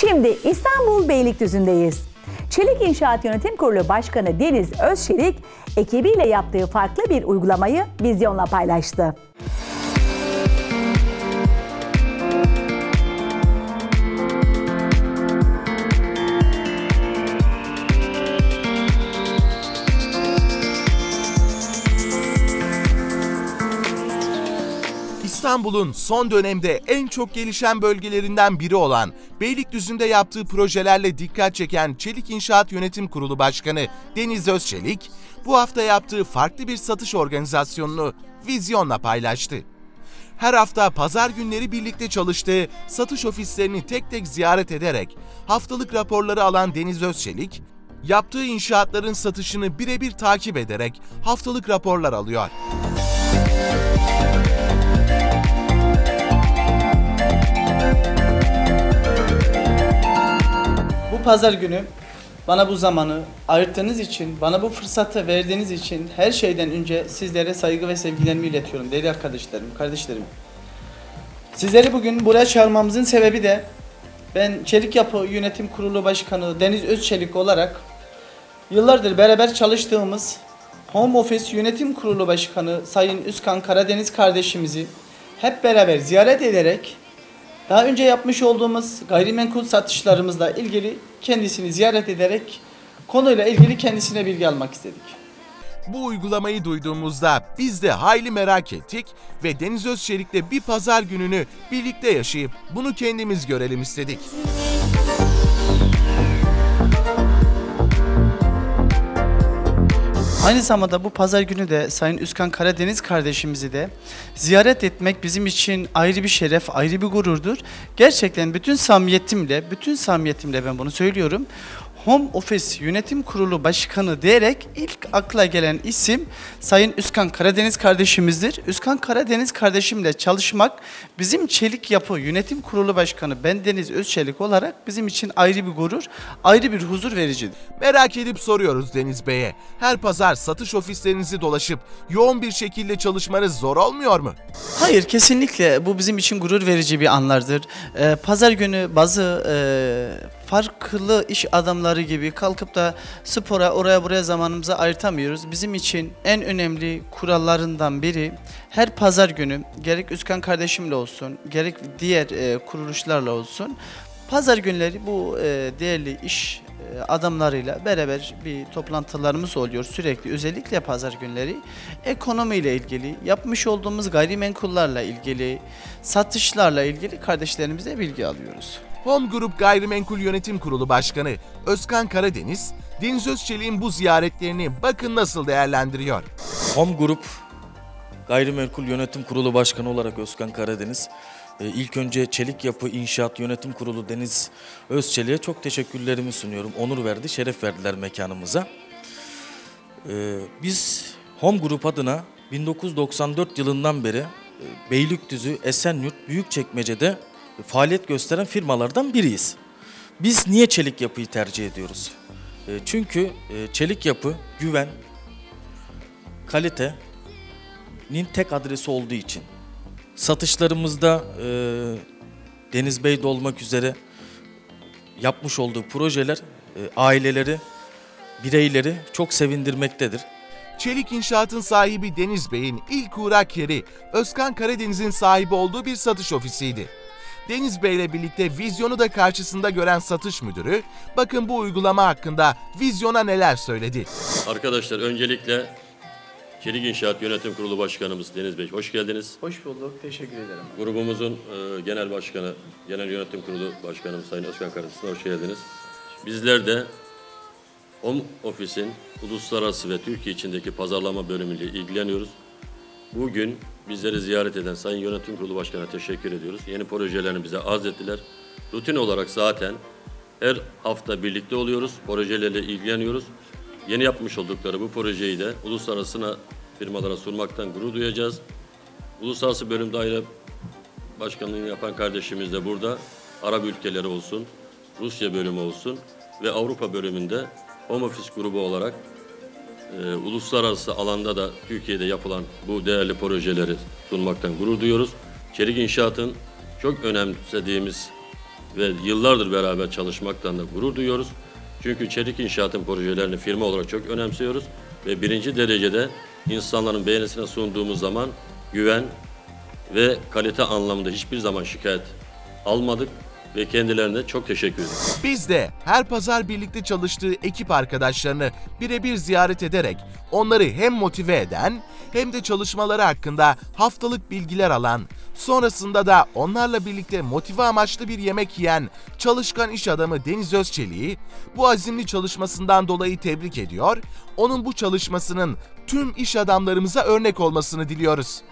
Şimdi İstanbul Beylikdüzü'ndeyiz. Çelik İnşaat Yönetim Kurulu Başkanı Deniz Özçelik ekibiyle yaptığı farklı bir uygulamayı vizyonla paylaştı. İstanbul'un son dönemde en çok gelişen bölgelerinden biri olan Beylikdüzü'nde yaptığı projelerle dikkat çeken Çelik İnşaat Yönetim Kurulu Başkanı Deniz Özçelik, bu hafta yaptığı farklı bir satış organizasyonunu vizyonla paylaştı. Her hafta pazar günleri birlikte çalıştığı satış ofislerini tek tek ziyaret ederek haftalık raporları alan Deniz Özçelik, yaptığı inşaatların satışını birebir takip ederek haftalık raporlar alıyor. Pazar günü bana bu zamanı ayırttığınız için, bana bu fırsatı verdiğiniz için her şeyden önce sizlere saygı ve sevgilerimi iletiyorum değerli arkadaşlarım, kardeşlerim. Sizleri bugün buraya çağırmamızın sebebi de ben Çelik Yapı Yönetim Kurulu Başkanı Deniz Özçelik olarak yıllardır beraber çalıştığımız Home Office Yönetim Kurulu Başkanı Sayın Üskan Karadeniz kardeşimizi hep beraber ziyaret ederek daha önce yapmış olduğumuz gayrimenkul satışlarımızla ilgili kendisini ziyaret ederek konuyla ilgili kendisine bilgi almak istedik. Bu uygulamayı duyduğumuzda biz de hayli merak ettik ve Deniz Özçelik'le bir pazar gününü birlikte yaşayıp bunu kendimiz görelim istedik. Aynı zamanda bu pazar günü de Sayın Üskan Karadeniz kardeşimizi de ziyaret etmek bizim için ayrı bir şeref, ayrı bir gururdur. Gerçekten bütün samimiyetimle, bütün samimiyetimle ben bunu söylüyorum. Home Office Yönetim Kurulu Başkanı diyerek ilk akla gelen isim Sayın Üskan Karadeniz kardeşimizdir. Üskan Karadeniz kardeşimle çalışmak bizim Çelik Yapı Yönetim Kurulu Başkanı ben Deniz Özçelik olarak bizim için ayrı bir gurur, ayrı bir huzur vericidir. Merak edip soruyoruz Deniz Bey'e. Her pazar satış ofislerinizi dolaşıp yoğun bir şekilde çalışmanız zor olmuyor mu? Hayır kesinlikle bu bizim için gurur verici bir anlardır. Ee, pazar günü bazı e, farklı iş adamları gibi kalkıp da spora oraya buraya zamanımızı ayırtamıyoruz. Bizim için en önemli kurallarından biri her pazar günü gerek Üskan kardeşimle olsun gerek diğer e, kuruluşlarla olsun pazar günleri bu e, değerli iş e, adamlarıyla beraber bir toplantılarımız oluyor sürekli özellikle pazar günleri ekonomiyle ilgili yapmış olduğumuz gayrimenkullarla ilgili satışlarla ilgili kardeşlerimize bilgi alıyoruz. Home Group Gayrimenkul Yönetim Kurulu Başkanı Özkan Karadeniz, Deniz Özçelik'in bu ziyaretlerini bakın nasıl değerlendiriyor. Home Group Gayrimenkul Yönetim Kurulu Başkanı olarak Özkan Karadeniz. Ee, İlk önce Çelik Yapı İnşaat Yönetim Kurulu Deniz Özçelik'e çok teşekkürlerimi sunuyorum. Onur verdi, şeref verdiler mekanımıza. Ee, Biz Home Group adına 1994 yılından beri e, Beylikdüzü, Esenyurt, Büyükçekmece'de faaliyet gösteren firmalardan biriyiz. Biz niye çelik yapıyı tercih ediyoruz? E, Çünkü e, çelik yapı güven, kalitenin tek adresi olduğu için. Satışlarımızda e, Deniz Bey de olmak üzere yapmış olduğu projeler aileleri, bireyleri çok sevindirmektedir. Çelik İnşaat'ın sahibi Deniz Bey'in ilk uğrak yeri Özkan Karadeniz'in sahibi olduğu bir satış ofisiydi. Deniz Bey'le birlikte vizyonu da karşısında gören satış müdürü, bakın bu uygulama hakkında vizyona neler söyledi. Arkadaşlar öncelikle Çelik İnşaat Yönetim Kurulu Başkanımız Deniz Bey hoş geldiniz. Hoş bulduk, teşekkür ederim. Grubumuzun e, genel başkanı, genel yönetim kurulu başkanımız Sayın Özkan Karadeniz hoş geldiniz. Bizler de Home Office'in uluslararası ve Türkiye içindeki pazarlama bölümüyle ilgileniyoruz. Bugün bizleri ziyaret eden Sayın Yönetim Kurulu Başkanı'na teşekkür ediyoruz. Yeni projelerini bize arz ettiler. Rutin olarak zaten her hafta birlikte oluyoruz, projelerle ilgileniyoruz. Yeni yapmış oldukları bu projeyi de uluslararası firmalara sunmaktan gurur duyacağız. Uluslararası bölüm daire başkanlığını yapan kardeşimiz de burada. Arap ülkeleri olsun, Rusya bölümü olsun ve Avrupa bölümünde Home Office grubu olarak e, uluslararası alanda da Türkiye'de yapılan bu değerli projeleri sunmaktan gurur duyuyoruz. Çelik İnşaat'ın çok önemsediğimiz ve yıllardır beraber çalışmaktan da gurur duyuyoruz. Çünkü çelik inşaatın projelerini firma olarak çok önemsiyoruz ve birinci derecede insanların beğenisine sunduğumuz zaman güven ve kalite anlamında hiçbir zaman şikayet almadık ve kendilerine çok teşekkür ederiz. Biz de her pazar birlikte çalıştığı ekip arkadaşlarını birebir ziyaret ederek onları hem motive eden hem de çalışmaları hakkında haftalık bilgiler alan, sonrasında da onlarla birlikte motive amaçlı bir yemek yiyen çalışkan iş adamı Deniz Özçelik'i bu azimli çalışmasından dolayı tebrik ediyor, onun bu çalışmasının tüm iş adamlarımıza örnek olmasını diliyoruz.